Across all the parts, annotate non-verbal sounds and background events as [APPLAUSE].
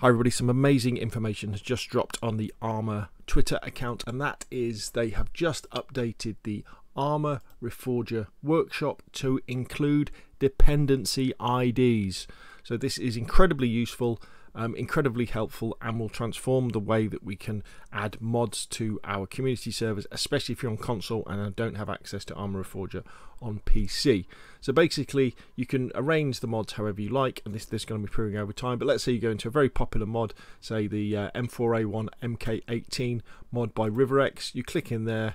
Hi everybody, some amazing information has just dropped on the Arma Twitter account and that is they have just updated the Arma Reforger workshop to include dependency IDs. So this is incredibly useful um, incredibly helpful and will transform the way that we can add mods to our community servers, especially if you're on console and don't have access to Arma Reforger on PC. So basically, you can arrange the mods however you like, and this, this is going to be improving over time. But let's say you go into a very popular mod, say the uh, M4A1 MK18 mod by RiverX. You click in there,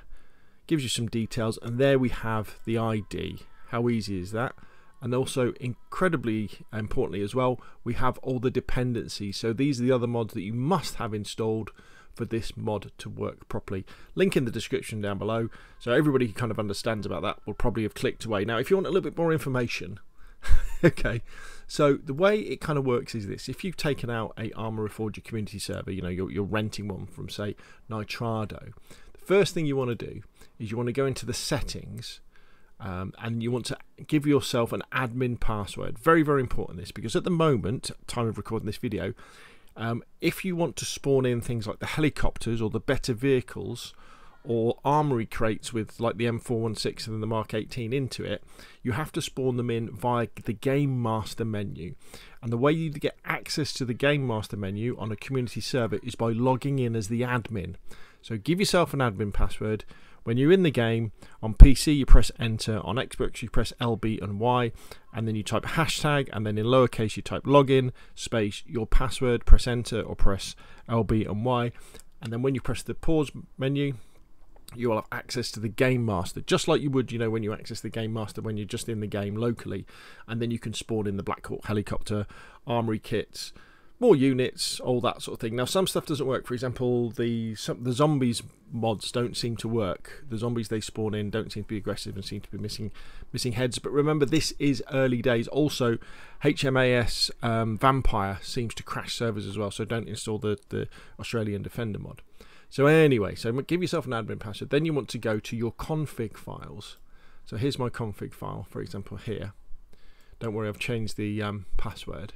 gives you some details, and there we have the ID. How easy is that? And also incredibly importantly as well we have all the dependencies. So these are the other mods that you must have installed for this mod to work properly. Link in the description down below so everybody who kind of understands about that will probably have clicked away. Now if you want a little bit more information [LAUGHS] okay so the way it kind of works is this. If you've taken out a Arma Reforger community server you know you're, you're renting one from say Nitrado the first thing you want to do is you want to go into the settings um, and you want to give yourself an admin password. Very, very important this because at the moment, time of recording this video, um, if you want to spawn in things like the helicopters or the better vehicles or armory crates with like the M416 and the Mark 18 into it, you have to spawn them in via the Game Master menu. And the way you get access to the Game Master menu on a community server is by logging in as the admin. So give yourself an admin password when you're in the game, on PC you press enter, on Xbox you press LB and Y, and then you type hashtag, and then in lowercase you type login, space, your password, press enter or press LB and Y, and then when you press the pause menu, you will have access to the game master just like you would you know when you access the game master when you're just in the game locally. And then you can spawn in the Black Hawk helicopter armory kits more units, all that sort of thing. Now, some stuff doesn't work. For example, the some, the zombies mods don't seem to work. The zombies they spawn in don't seem to be aggressive and seem to be missing missing heads. But remember, this is early days. Also, HMAS um, Vampire seems to crash servers as well. So don't install the the Australian Defender mod. So anyway, so give yourself an admin password. Then you want to go to your config files. So here's my config file, for example, here. Don't worry, I've changed the um, password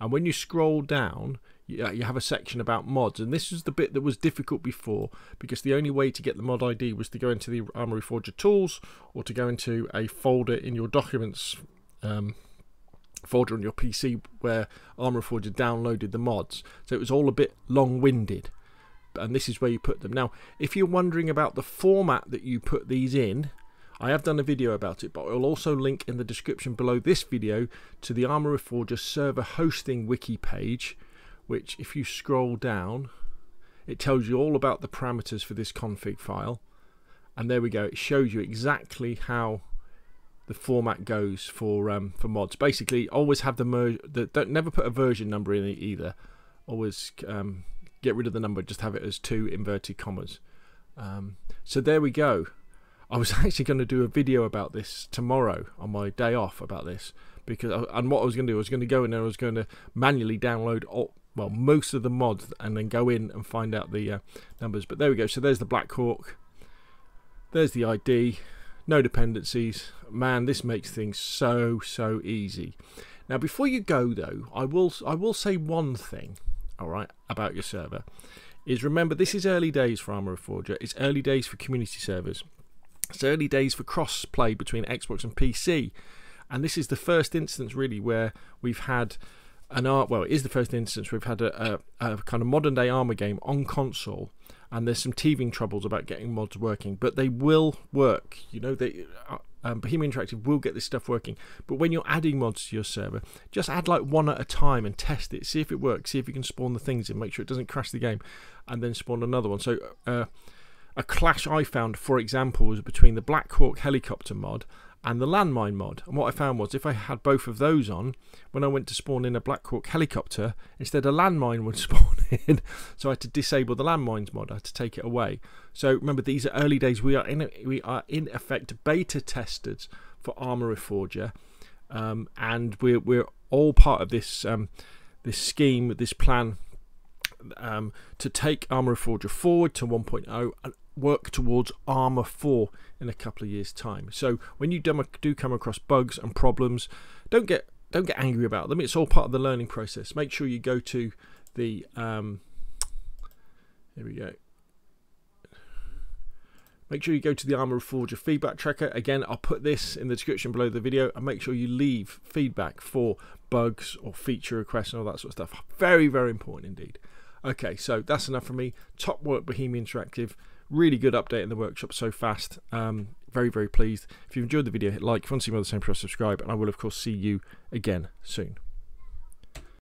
and when you scroll down you, you have a section about mods. And this is the bit that was difficult before because the only way to get the mod ID was to go into the Arma Reforger tools or to go into a folder in your documents um, folder on your PC where Arma Reforger downloaded the mods. So it was all a bit long-winded. And this is where you put them. Now if you're wondering about the format that you put these in I have done a video about it, but I'll also link in the description below this video to the Arma Reforger server hosting wiki page, which if you scroll down, it tells you all about the parameters for this config file. And there we go, it shows you exactly how the format goes for um, for mods. Basically, always have the, merge. don't never put a version number in it either. Always um, get rid of the number, just have it as two inverted commas. Um, so there we go. I was [LAUGHS] actually going to do a video about this tomorrow on my day off about this because and what I was going to do I was going to go in and I was going to manually download all, well most of the mods and then go in and find out the uh, numbers. But there we go. So there's the Black Hawk. There's the ID. No dependencies. Man, this makes things so so easy. Now before you go though, I will I will say one thing. All right about your server is remember this is early days for Arma Reforger. It's early days for community servers. It's early days for cross play between Xbox and PC, and this is the first instance really where we've had an art. Well, it is the first instance we've had a, a, a kind of modern day Arma game on console, and there's some teething troubles about getting mods working, but they will work. You know, they. Uh, um, Bohemia Interactive will get this stuff working. But when you're adding mods to your server, just add like one at a time and test it. See if it works. See if you can spawn the things and make sure it doesn't crash the game, and then spawn another one. So uh, a clash I found, for example, was between the Black Hawk helicopter mod and the landmine mod. And what I found was if I had both of those on, when I went to spawn in a Black Hawk helicopter, instead a landmine would [LAUGHS] spawn in. so I had to disable the landmines mod. I had to take it away. So remember, these are early days. We are in we are in effect beta testers for Arma Reforger, um, and we're we're all part of this um, this scheme, this plan um, to take Arma Reforger forward to 1.0 and work towards Arma 4 in a couple of years' time. So when you do come across bugs and problems, don't get don't get angry about them. It's all part of the learning process. Make sure you go to the um, here we go. Make sure you go to the Arma Reforger feedback tracker. Again, I'll put this in the description below the video and make sure you leave feedback for bugs or feature requests and all that sort of stuff. Very, very important indeed. Okay, so that's enough for me. Top work, Bohemia Interactive. Really good update in the workshop so fast. Um, very, very pleased. If you've enjoyed the video, hit like. If you want to see more of the same, press subscribe. And I will, of course, see you again soon.